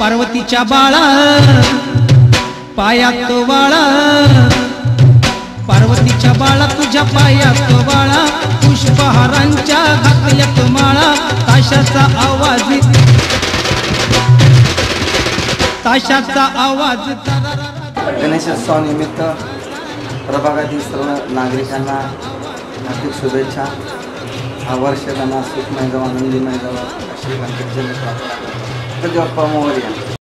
पार्वतीच्या बाळा पायात तो बाळा पार्वतीच्या बाळा तुझ्या पायात तो बाळा पुष्पहारांच्या घातल्यात माळा. ताशाचा आवाज ताशाचा आवाज. गणेशोत्सवानिमित्त प्रभागातील सर्व नागरिकांना हार्दिक शुभेच्छा. हा वर्ष त्यांना सुखमय आनंदी नाही जावं अशी गणपतीची प्रार्थना करतो गणपती बाप्पा मोरया